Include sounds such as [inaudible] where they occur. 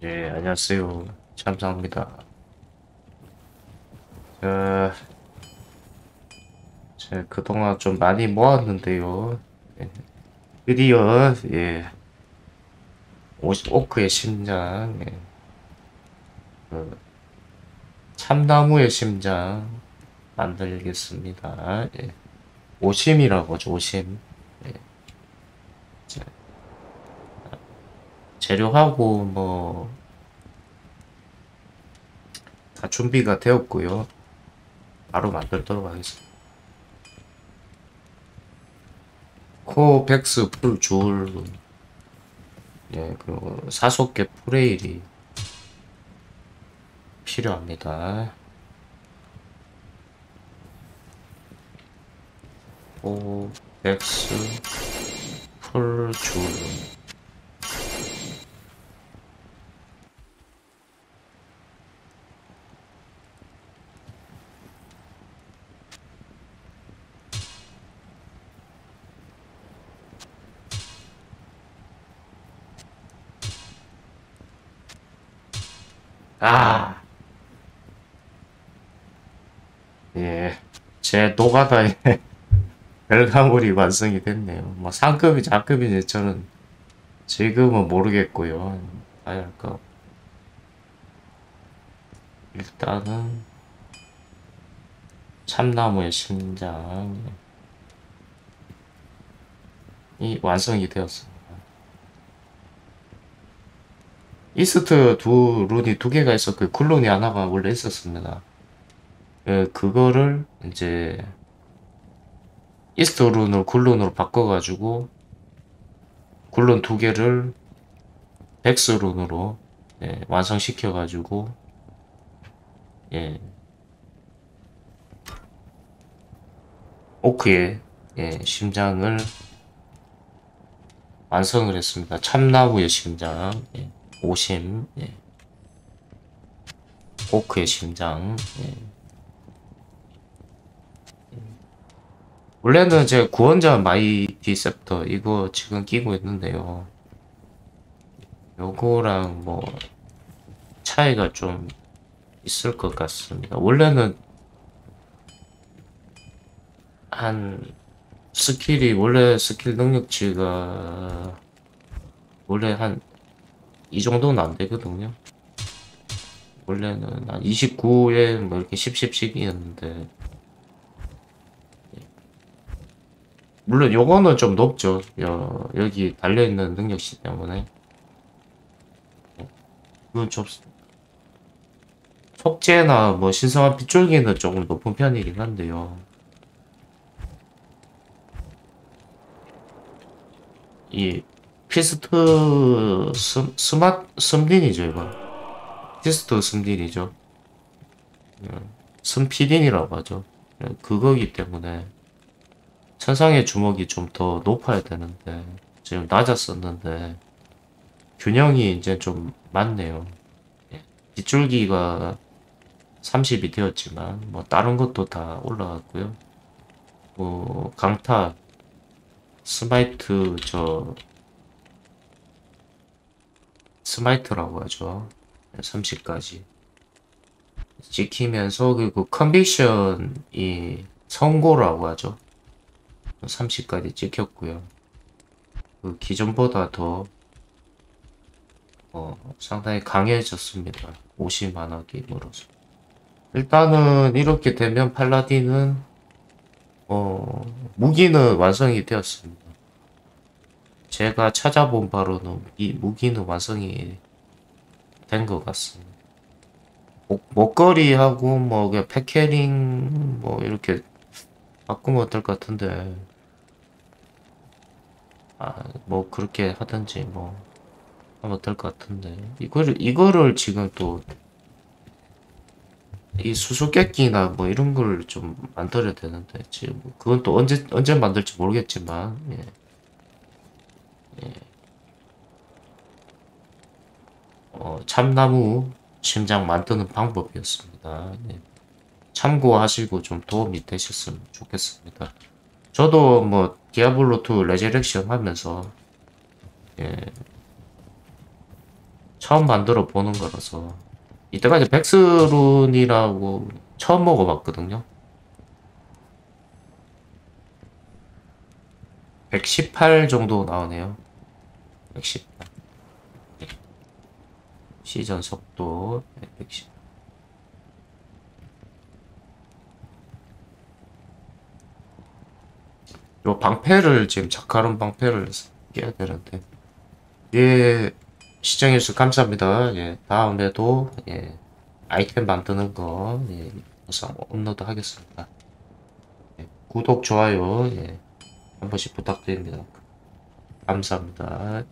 예, 안녕하세요. 참사입니다. 저, 제가 그동안 좀 많이 모았는데요. 예, 드디어, 예, 50오크의 심장, 예, 그, 참나무의 심장 만들겠습니다. 예, 오심이라고 하죠, 오심. 예. 자, 재료하고 뭐, 다 준비가 되었고요. 바로 만들도록 하겠습니다. 코백스 풀줄 예, 그리고 사속계 프레일이 필요합니다. 코백스 풀줄 아, 예, 제 노가다에 결과물이 [laughs] 완성이 됐네요. 뭐 상급이 자급인지 저는 지금은 모르겠고요. 아야 할까. 일단은 참나무의 심장 이 완성이 되었습니다. 이스트 두 룬이 두 개가 있었고 굴룬이 하나가 원래 있었습니다. 그 그거를 이제 이스트 룬을 굴룬으로 바꿔가지고 굴룬 두 개를 백스 룬으로 예, 완성시켜가지고 예 오크의 예, 심장을 완성을 했습니다. 참나무의 심장. 예. 오심, 예. 오크의 심장, 예. 원래는 제 구원자 Mighty Scepter 이거 지금 끼고 있는데요. 요거랑 뭐 차이가 좀 있을 것 같습니다. 원래는 한 스킬이 원래 스킬 능력치가 원래 한 이 정도는 안 되거든요. 원래는 한 29에 뭐 이렇게 10, 10씩이었는데 물론 요거는 좀 높죠. 여, 여기 달려있는 능력치 때문에 그건 좀 속죄나 뭐 신성한 빗줄기는 조금 높은 편이긴 한데요. 이 피스트 스, 스마 스딘이죠 이거. 피스트 스딘이죠. 스피딘이라고 하죠. 예, 그거기 때문에 천상의 주먹이 좀 더 높아야 되는데 지금 낮았었는데 균형이 이제 좀 맞네요. 예, 빗줄기가 30이 되었지만 뭐 다른 것도 다 올라갔고요. 뭐 강타 Smite 저 Smite라고 하죠. 30까지 찍히면서 그리고 Conviction이 선고라고 하죠. 30까지 찍혔고요. 그 기존보다 더 어, 상당히 강해졌습니다. 50만화 게임으로서. 일단은 이렇게 되면 팔라딘은 어, 무기는 완성이 되었습니다. 제가 찾아본 바로는 이 무기는 완성이 된 것 같습니다. 목, 목걸이하고 뭐 그냥 패캐링 뭐 이렇게 바꾸면 어떨 것 같은데 아 뭐 그렇게 하든지 뭐 하면 어떨 것 같은데 이거를 이거를 지금 또 이 수수께끼나 뭐 이런 걸 좀 만들어야 되는데 지금 그건 또 언제 언제 만들지 모르겠지만 예. 어, 참나무 심장 만드는 방법이었습니다. 네. 참고하시고 좀 도움이 되셨으면 좋겠습니다. 저도 뭐 디아블로2 레제렉션 하면서 예, 처음 만들어 보는 거라서 이때까지 백스룬이라고 처음 먹어봤거든요. 118 정도 나오네요. 118. 시전 속도 110. 요 방패를 지금 자카른 방패를 깨야 되는데. 예 시청해주셔서 감사합니다. 예 다음에도 예 아이템 만드는 거 예, 영상 업로드 하겠습니다. 예, 구독 좋아요 예, 한 번씩 부탁드립니다. 감사합니다